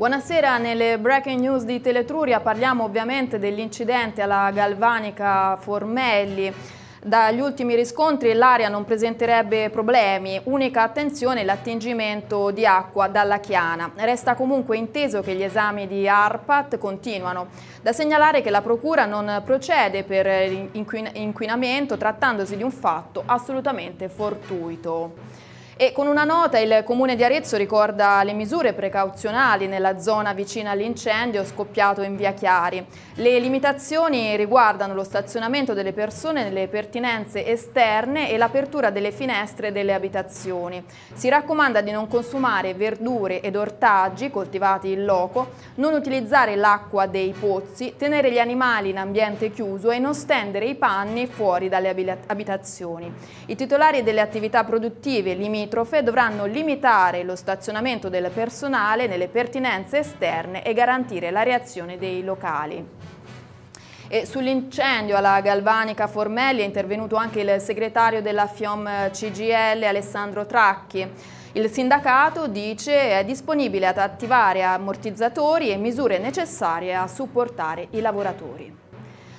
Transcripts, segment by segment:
Buonasera, nelle breaking news di Teletruria parliamo ovviamente dell'incidente alla galvanica Formelli. Dagli ultimi riscontri l'area non presenterebbe problemi, unica attenzione l'attingimento di acqua dalla chiana. Resta comunque inteso che gli esami di ARPAT continuano. Da segnalare che la Procura non procede per inquinamento trattandosi di un fatto assolutamente fortuito. E con una nota il Comune di Arezzo ricorda le misure precauzionali nella zona vicina all'incendio scoppiato in via Chiari. Le limitazioni riguardano lo stazionamento delle persone nelle pertinenze esterne e l'apertura delle finestre delle abitazioni. Si raccomanda di non consumare verdure ed ortaggi coltivati in loco, non utilizzare l'acqua dei pozzi, tenere gli animali in ambiente chiuso e non stendere i panni fuori dalle abitazioni. I titolari delle attività produttive limitano limitrofe dovranno limitare lo stazionamento del personale nelle pertinenze esterne e garantire la reazione dei locali. Sull'incendio alla Galvanica Formelli è intervenuto anche il segretario della FIOM CGL Alessandro Tracchi. Il sindacato dice è disponibile ad attivare ammortizzatori e misure necessarie a supportare i lavoratori.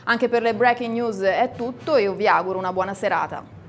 Anche per le breaking news è tutto e vi auguro una buona serata.